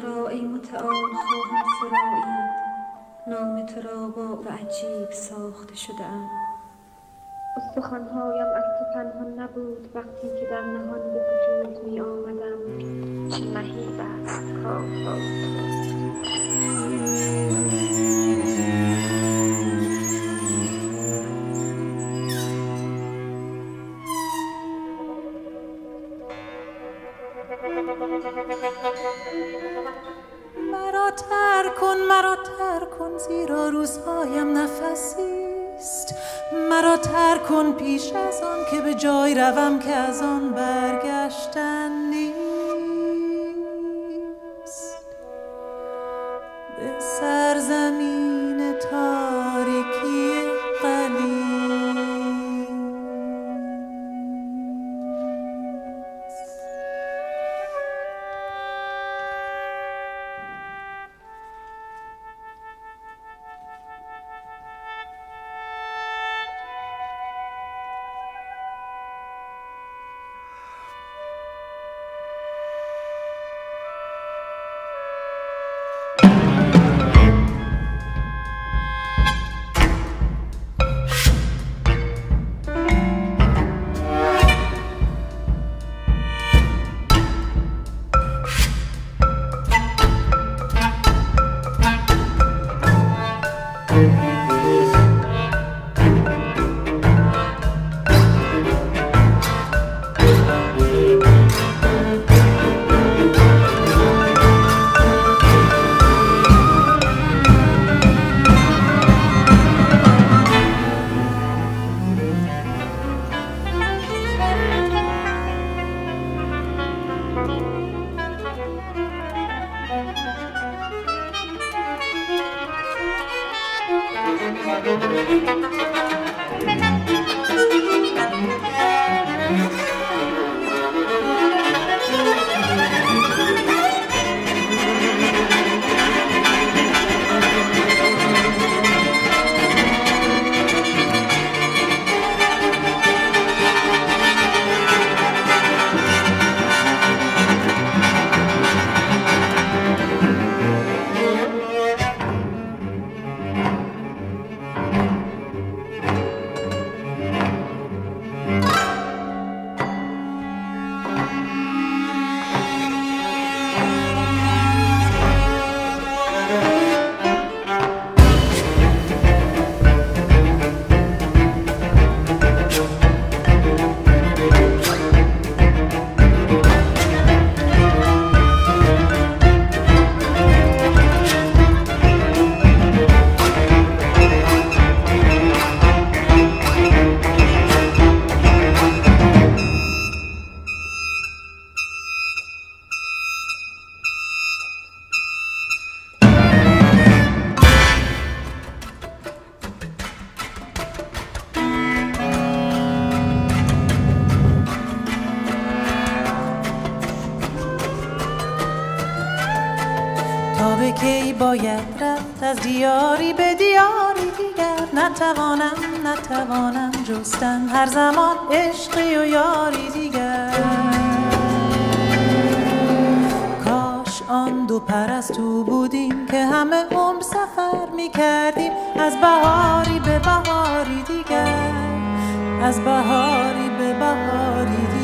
تو را ای متعال خواهم سرایید نام تو را با و عجیب ساخته شده ام استخوانهایم از تو پنهان نبود وقتی که در نهان به وجود می آمدم. مهیب است کارهای کن پیش از آن که به جای روم که از آن برگشتن. از دیاری به دیاری دیگر نتوانم نتوانم جستن. هر زمان عشقی و یاری دیگر. کاش آن دو پرستو بودیم که همه عمر سفر می کردیم از بهاری به بهاری دیگر. از بهاری به بهاری دیگر